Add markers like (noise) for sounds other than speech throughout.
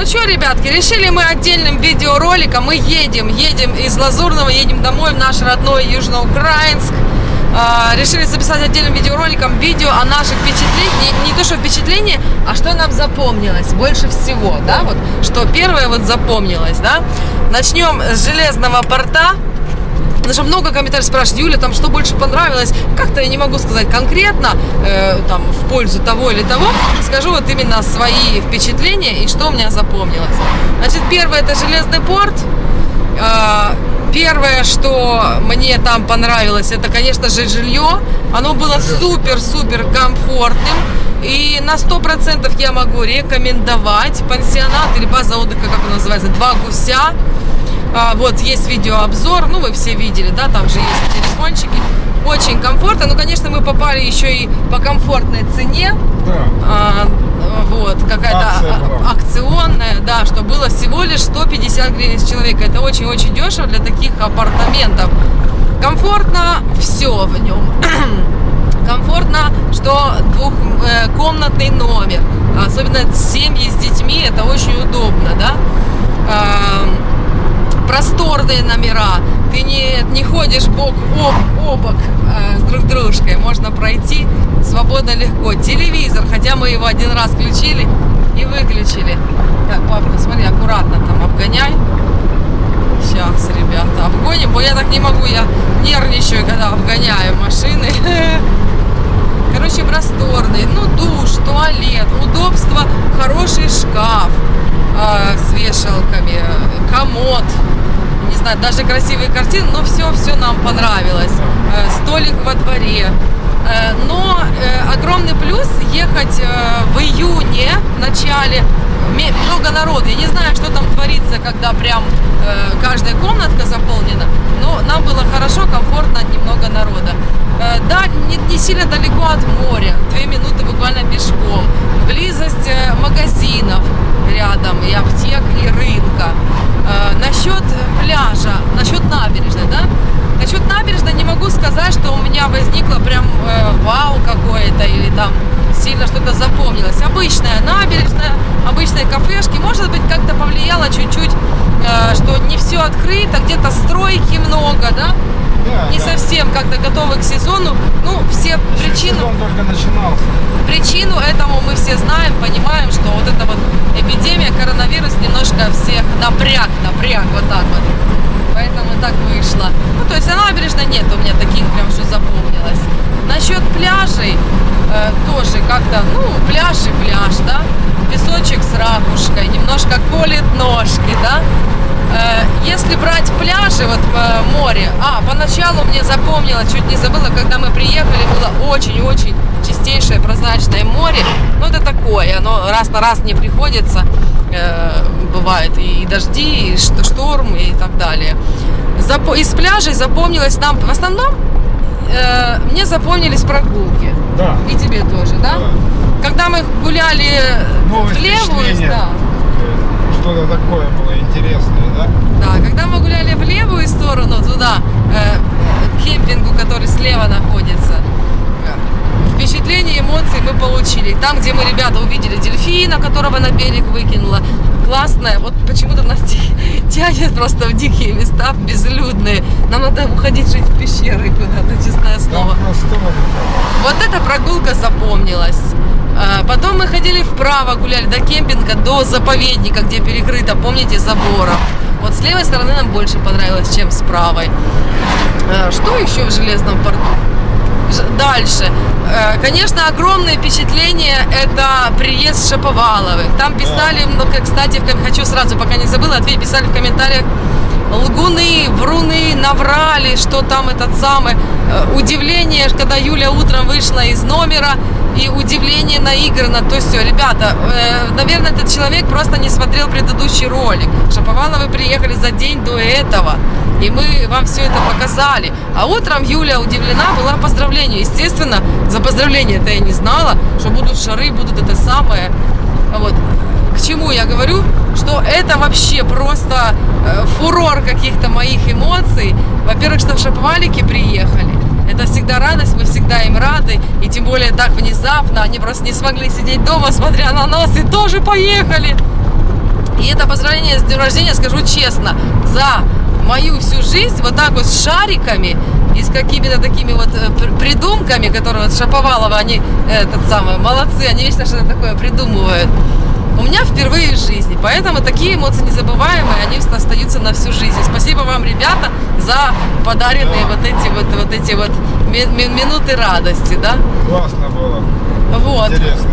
Ну что, ребятки, решили мы отдельным видеороликом. Мы едем, едем из Лазурного, едем домой в наш родной Южноукраинск. А, решили записать отдельным видеороликом видео о наших впечатлениях. Не, не то, что впечатление, а что нам запомнилось больше всего, да, вот, что первое вот запомнилось, да. Начнем с Железного порта. Потому что много комментариев спрашивают, Юля, там что больше понравилось? Как-то я не могу сказать конкретно, э, там, в пользу того или того. Скажу вот именно свои впечатления и что у меня запомнилось. Значит, первое это Железный порт. Э, первое, что мне там понравилось, это, конечно же, жилье. Оно было супер-супер комфортным. И на сто процентов я могу рекомендовать пансионат или база отдыха, как он называется, «Два гуся». А, вот есть видеообзор, ну вы все видели, да, там же есть телефончики. Очень комфортно, ну, конечно, мы попали еще и по комфортной цене. Да. А, вот, какая-то Акция а- акционная, да, что было всего лишь 150 гривен с человека. Это очень-очень дешево для таких апартаментов. Комфортно все в нем. (clears throat) Комфортно, что двухкомнатный номер. Особенно семьи с детьми, это очень удобно, да. Просторные номера. Ты не, не ходишь бок о, о бок э, с друг дружкой. Можно пройти свободно легко. Телевизор, хотя мы его один раз включили и выключили. Так, папа, смотри, аккуратно там обгоняй. Сейчас, ребята, обгоним, бо я так не могу, я нервничаю, когда обгоняю машины. (laughs) Короче, просторный, ну, душ, туалет, удобство, хороший шкаф э, с вешалками, комод, не знаю, даже красивые картины, но все-все нам понравилось. Э, столик во дворе. Э, но э, огромный плюс ехать в июне, в начале, много народу. Я не знаю, что там творится, когда прям каждая комнатка заполнена, но нам было хорошо, комфортно, немного народа. Да, не, не сильно далеко от моря, две минуты буквально пешком. Близость магазинов рядом, и аптек, и рынка. Э, насчет пляжа, насчет набережной, да? Насчет набережной не могу сказать, что у меня возникло прям э, вау какое-то или там сильно что-то запомнилось. Обычная набережная, обычные кафешки. Может быть, как-то повлияло чуть-чуть, э, что не все открыто, где-то стройки много, да? Да, Не да. совсем как-то готовы к сезону. Ну, все Еще причины сезон только начинался. Причину этому мы все знаем, понимаем, что вот эта вот эпидемия, коронавирус немножко всех напряг, напряг, вот так вот. Поэтому так вышло. Ну, то есть на набережной нет у меня таких прям, что запомнилось. Насчет пляжей э, тоже как-то, ну, пляж и пляж, да. Песочек с ракушкой, немножко колет ножки, да. Э, Если брать пляжи, вот э, море, а, поначалу мне запомнилось, чуть не забыла, когда мы приехали, было очень-очень чистейшее прозрачное море. Ну, это такое, оно раз на раз не приходится. Э, Бывает и дожди, и шторм, и так далее. Из пляжей запомнилось нам, в основном, э, мне запомнились прогулки. Да. И тебе тоже, да? Да. Когда мы гуляли Новые в левую, да, Что-то такое было интересное, да? Да, когда мы гуляли в левую сторону, туда, э, к кемпингу, который слева находится, впечатление, эмоции мы получили. Там, где мы, ребята, увидели дельфина, которого на берег выкинула, классная. Вот почему-то нас тя- (laughs) тянет просто в дикие места, безлюдные. Нам надо уходить жить в пещеры куда-то, честное слово. Вот эта прогулка запомнилась. А, Потом мы ходили вправо, гуляли до кемпинга, до заповедника, где перекрыто, помните, забором. Вот с левой стороны нам больше понравилось, чем с правой. А, Что еще в Железном порту? Дальше. Э, Конечно, огромное впечатление это приезд Шаповаловых. Там писали, ну, кстати, хочу сразу, пока не забыла, ответить, писали в комментариях, лгуны, вруны наврали, что там этот самый. Э, Удивление, когда Юля утром вышла из номера, и удивление наиграно. То есть ребята, э, наверное, этот человек просто не смотрел предыдущий ролик. Шаповаловы приехали за день до этого. И мы вам все это показали. А утром Юля удивлена была поздравлению. Естественно, за поздравление это я не знала, что будут шары, будут это самое. Вот. К чему я говорю? Что это вообще просто э, фурор каких-то моих эмоций. Во-первых, что в приехали. Это всегда радость, мы всегда им рады. И тем более так внезапно. Они просто не смогли сидеть дома, смотря на нас, и тоже поехали. поздравления с днем рождения, скажу честно, за мою всю жизнь вот так вот с шариками и с какими-то такими вот э, пр- придумками, которые вот Шаповалова, они, этот самый, молодцы, они вечно что-то такое придумывают. У меня впервые в жизни, поэтому такие эмоции незабываемые, они остаются на всю жизнь. Спасибо вам, ребята, за подаренные Да. вот эти вот, вот эти вот ми- ми- минуты радости, да? Классно было. Вот. Интересно.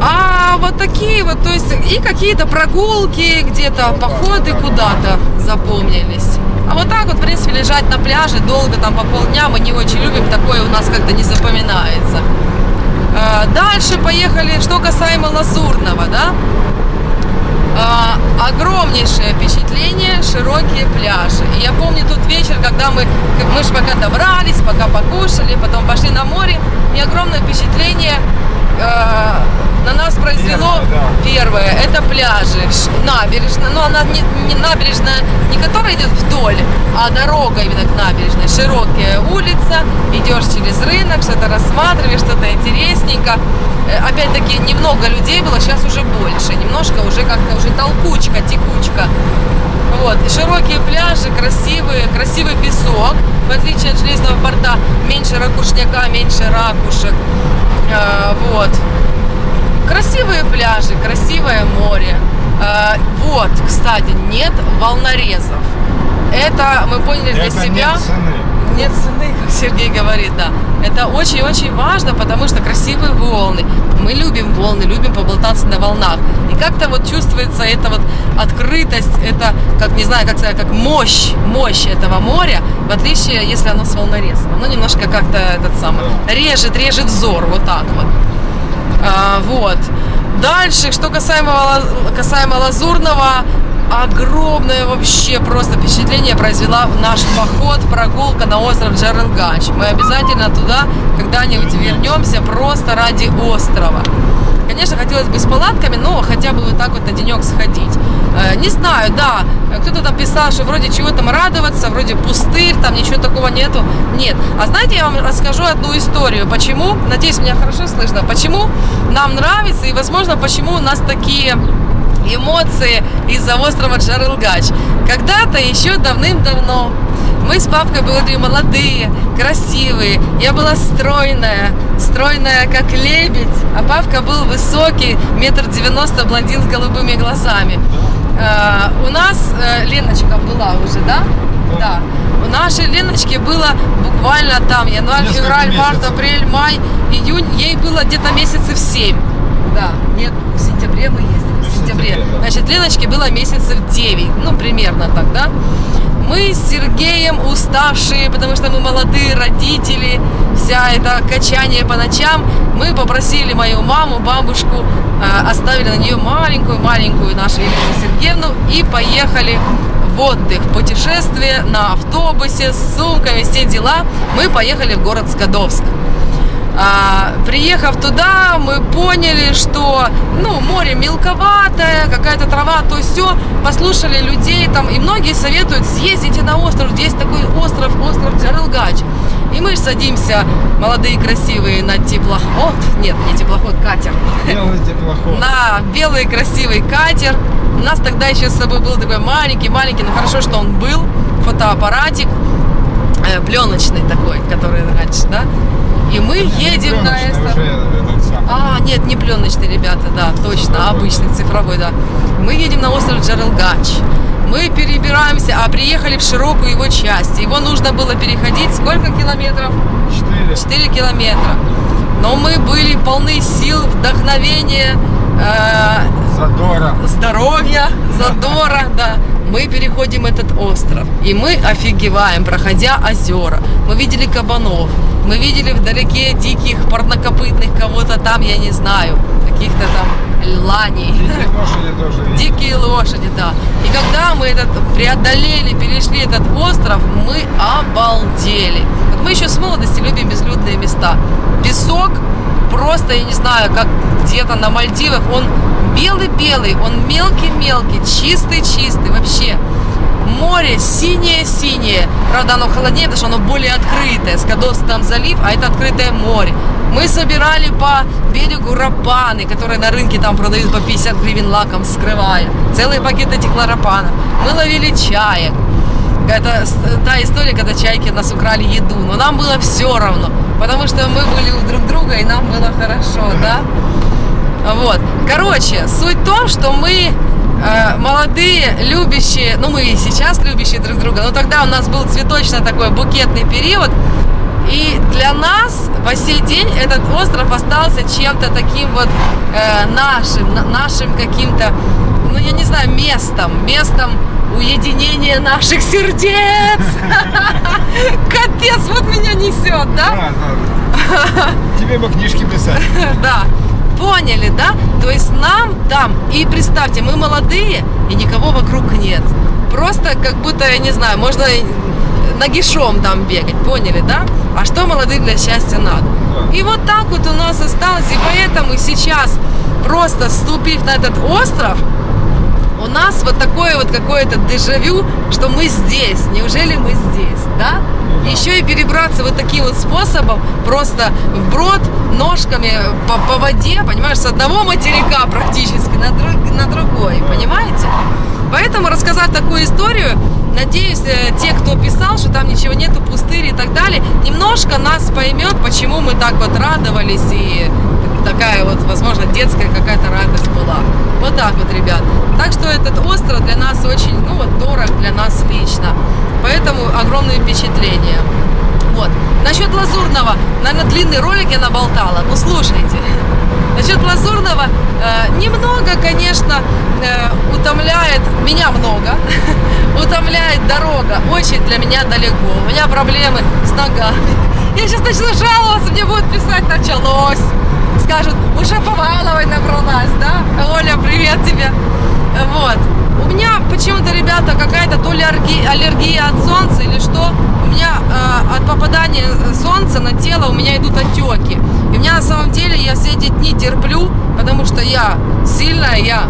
А вот такие вот, то есть и какие-то прогулки, где-то походы куда-то запомнились. А вот так вот, в принципе, лежать на пляже долго, там по полдня, мы не очень любим, такое у нас как-то не запоминается. А, Дальше поехали, что касаемо Лазурного, да? А, огромнейшее впечатление, широкие пляжи. И я помню тот вечер, когда мы, мы же пока добрались, пока покушали, потом пошли на море, и огромное впечатление э, на нас произвело Первое, это пляжи, набережная, но она не, не набережная, не которая идет вдоль, а дорога именно к набережной, широкая улица, идешь через рынок, что-то рассматриваешь, что-то интересненько. Э, Опять-таки, немного людей было, сейчас уже больше, немножко уже как-то уже толкучка, текучка. Вот, широкие пляжи, красивые, красивый песок, в отличие от железного порта, меньше ракушняка, меньше ракушек. Э, Вот. Красивые пляжи, красивое море. Э, Вот, кстати, нет волнорезов. Это мы поняли для Это себя. нет цены. Нет цены, (laughs) как Сергей говорит, да. Это очень-очень важно, потому что красивые волны. Мы любим волны, любим поболтаться на волнах. И как-то вот чувствуется эта вот открытость, это, как не знаю, как сказать, как мощь, мощь этого моря, в отличие, если оно с волнорезом. Оно немножко как-то этот самый, режет, режет взор, вот так вот. А, вот. Дальше, что касаемо, касаемо Лазурного, огромное вообще просто впечатление произвела наш поход, прогулка на остров Джарелгач. Мы обязательно туда когда-нибудь вернемся просто ради острова. Конечно, хотелось бы с палатками, но хотя бы вот так вот на денек сходить. Э, Не знаю, да, кто-то там писал, что вроде чего там радоваться, вроде пустырь, там ничего такого нету. Нет. А знаете, я вам расскажу одну историю. Почему, надеюсь, меня хорошо слышно, почему нам нравится и, возможно, почему у нас такие эмоции из-за острова Джарылгач. Когда-то еще давным-давно мы с папкой были молодые, красивые. Я была стройная, стройная как лебедь, а папка был высокий, метр девяносто, блондин с голубыми глазами. Э, у нас э, Леночка была уже, да? Да. У нашей Леночки было буквально там январь, Несколько февраль, март, месяцев. апрель, май, июнь. Ей было где-то месяцев семь. Да, нет, в сентябре мы ездили, в сентябре. Значит, Леночке было месяцев 9, ну, примерно так, да? Мы с Сергеем уставшие, потому что мы молодые родители, вся это качание по ночам, мы попросили мою маму, бабушку, э, оставили на нее маленькую-маленькую нашу Елену Сергеевну и поехали в отдых, путешествие на автобусе с сумками, все дела. Мы поехали в город Скадовск. А, приехав туда, мы поняли, что ну, море мелковатое, какая-то трава, то все. Послушали людей там, и многие советуют съездите на остров. Здесь такой остров, остров Джарылгач. И мы садимся, молодые красивые, на теплоход. Нет, не теплоход, катер. Белый теплоход. На белый красивый катер. У нас тогда еще с собой был такой маленький-маленький, но хорошо, что он был, фотоаппаратик, э, пленочный такой, который раньше, да. И мы едем на самый. А, нет, не пленочный, ребята, да, точно, Цифровой, обычный цифровой, да. Мы едем на остров Джарелгач. Мы перебираемся, а приехали в широкую его часть. Его нужно было переходить сколько километров? Четыре. 4 километра. Но мы были полны сил, вдохновения, э, Задора. здоровья, задора, да. Мы переходим этот остров, и мы офигеваем, проходя озера. Мы видели кабанов, мы видели вдалеке диких парнокопытных кого-то там, я не знаю, каких-то там ланей. Дикие лошади тоже видели. Дикие лошади, да. И когда мы этот преодолели, перешли этот остров, мы обалдели. Вот мы еще с молодости любим безлюдные места. Песок просто, я не знаю, как где-то на Мальдивах, он белый-белый, он мелкий-мелкий, чистый-чистый вообще. Море синее-синее. Правда, оно холоднее, потому что оно более открытое. Скадовск там залив, а это открытое море. Мы собирали по берегу рапаны, которые на рынке там продают по 50 гривен лаком, скрывая. целые пакеты дихлоропана. Мы ловили чаек. Это та история, когда чайки нас украли еду. Но нам было все равно, потому что мы были у друг друга, и нам было хорошо, да? Вот. Короче, суть в том, что мы э, молодые, любящие, ну мы и сейчас любящие друг друга, но тогда у нас был цветочно такой букетный период, и для нас по сей день этот остров остался чем-то таким вот э, нашим, на, нашим каким-то, ну я не знаю, местом, местом уединения наших сердец. (laughs) Капец, вот меня несет, да? Да, да. Тебе бы книжки писать. (laughs) Да. Поняли, да? То есть нам там, и представьте, мы молодые, и никого вокруг нет. Просто как будто, я не знаю, можно нагишом там бегать, поняли, да? А что молодым для счастья надо? И вот так вот у нас осталось, и поэтому сейчас, просто ступив на этот остров, у нас вот такое вот какое-то дежавю, что мы здесь. Неужели мы здесь, да? Ну да. Еще и перебраться вот таким вот способом, просто вброд ножками по, по воде, понимаешь, с одного материка практически на, друг- на другой, понимаете? Поэтому рассказать такую историю, надеюсь, э, те, кто писал, что там ничего нету, пустырь и так далее, немножко нас поймет, почему мы так вот радовались и такая вот, возможно, детская какая-то радость была. Вот так вот, ребят. Так что этот остров для нас очень, ну вот, дорог для нас лично. Поэтому огромные впечатления. Вот. Насчет лазурного, наверное, длинный ролик я наболтала. Ну, слушайте. Насчет лазурного, э, немного, конечно, э, утомляет, меня много, (laughs) утомляет дорога, очень для меня далеко. У меня проблемы с ногами. Я сейчас начну жаловаться, мне будут писать, началось. Скажут, уже Поваловой набралась, да? Привет тебе. Вот. У меня почему-то, ребята, какая-то то ли аллерги- аллергия от солнца или что. У меня э, от попадания солнца на тело у меня идут отеки. И у меня на самом деле я все эти дни терплю, потому что я сильная, я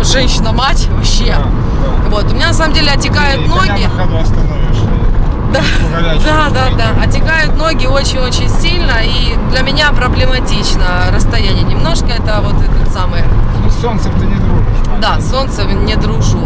э, женщина-мать вообще. Да, да. Вот, у меня на самом деле отекают И ноги. Да, да, да. Отекают ноги очень-очень сильно, и для меня проблематично расстояние. Немножко это вот этот самый солнцем ты не дружишь. да, с солнцем не дружу.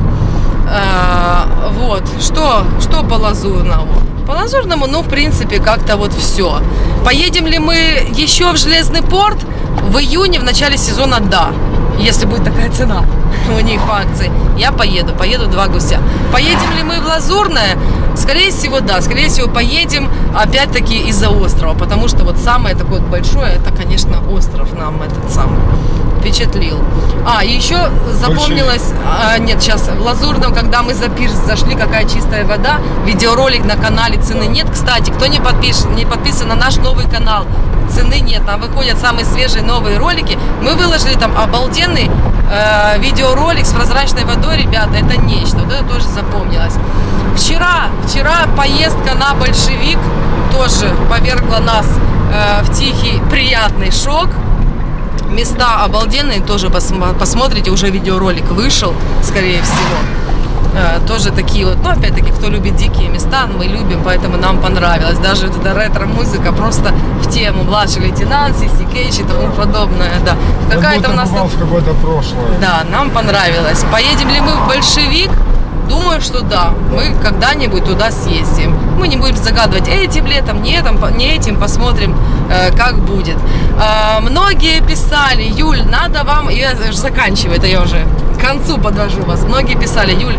Э, вот, что, что по лазурному? По лазурному, ну, в принципе, как-то вот все. Поедем ли мы еще в Железный порт? В июне, в начале сезона, да. Если будет такая цена (laughs) у них по акции. Я поеду, поеду два гуся. Поедем ли мы в Лазурное? Скорее всего, да. Скорее всего, поедем опять-таки из-за острова. Потому что вот самое такое большое, это, конечно, остров нам этот самый впечатлил. А, еще запомнилось, а, нет, сейчас в Лазурном, когда мы за пирс зашли, какая чистая вода, видеоролик на канале цены нет. Кстати, кто не, подпиш, не подписан на наш новый канал, цены нет, там выходят самые свежие новые ролики. Мы выложили там обалденный э, видеоролик с прозрачной водой, ребята, это нечто, вот это тоже запомнилось. Вчера, вчера поездка на большевик тоже повергла нас э, в тихий приятный шок места обалденные, тоже посмотрите, уже видеоролик вышел, скорее всего. Э, Тоже такие вот, ну, опять-таки, кто любит дикие места, мы любим, поэтому нам понравилось. Даже вот эта ретро-музыка просто в тему. Младший лейтенант, Сиси Кейч и тому подобное, да. Как Какая-то у нас... какое-то прошлое. Да, нам понравилось. Поедем ли мы в большевик? Думаю, что да. Мы когда-нибудь туда съездим. Мы не будем загадывать этим летом, не этим, не этим посмотрим, э, как будет. А, многие писали, Юль, надо вам, я уже заканчиваю, это я уже к концу подвожу вас. Многие писали, Юль,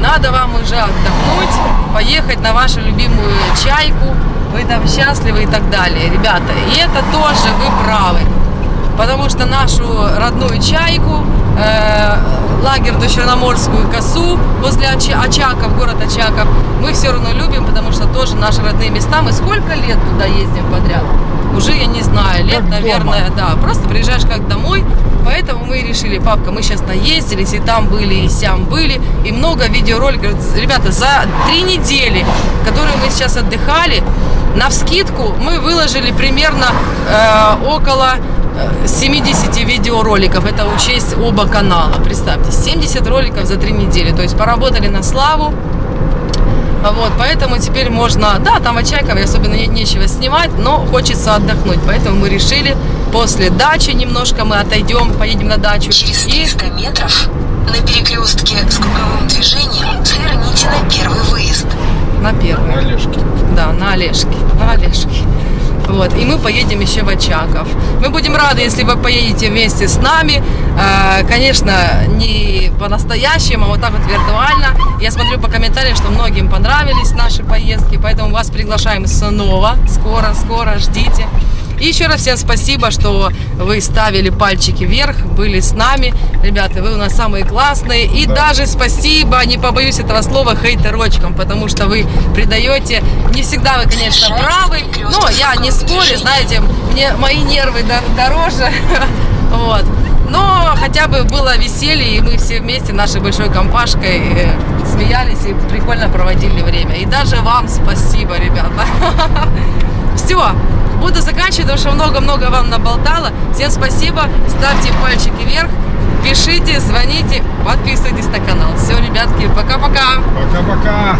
надо вам уже отдохнуть, поехать на вашу любимую чайку, вы там счастливы и так далее. Ребята, и это тоже вы правы потому что нашу родную чайку, э, лагерную черноморскую косу возле Оча- Очаков, город Очаков, мы все равно любим, потому что тоже наши родные места. Мы сколько лет туда ездим подряд? Уже, я не знаю, лет, Как наверное, да. Просто приезжаешь как домой, поэтому мы решили, папка, мы сейчас наездились, и там были, и сям были, и много видеороликов. Ребята, за три недели, которые мы сейчас отдыхали, на вскидку мы выложили примерно э, около 70 видеороликов, это учесть оба канала, представьте, 70 роликов за три недели, то есть поработали на славу, вот, поэтому теперь можно, да, там от особенно не, нечего снимать, но хочется отдохнуть, поэтому мы решили после дачи немножко мы отойдем, поедем на дачу. Через 300 и... метров на перекрестке с круговым движением сверните на первый выезд. На первый. На Олежке. Да, на Олежке, на Олежке. Вот, и мы поедем еще в Очаков. Мы будем рады, если вы поедете вместе с нами. Э, Конечно, не по-настоящему, а вот так вот виртуально. Я смотрю по комментариям, что многим понравились наши поездки, поэтому вас приглашаем снова. Скоро, скоро, ждите. И еще раз всем спасибо, что вы ставили пальчики вверх, были с нами. Ребята, вы у нас самые классные. И Да. даже спасибо, не побоюсь этого слова, хейтерочкам, потому что вы придаете. Не всегда вы, конечно, правы, но я не спорю, знаете, мне мои нервы дор- дороже. (laughs) Вот. Но хотя бы было веселье, и мы все вместе нашей большой компашкой э, смеялись и прикольно проводили время. И даже вам спасибо, ребята. (laughs) Все, буду заканчивать, потому что много-много вам наболтала. Всем спасибо, ставьте пальчики вверх, пишите, звоните, подписывайтесь на канал. Все, ребятки, пока-пока. Пока-пока.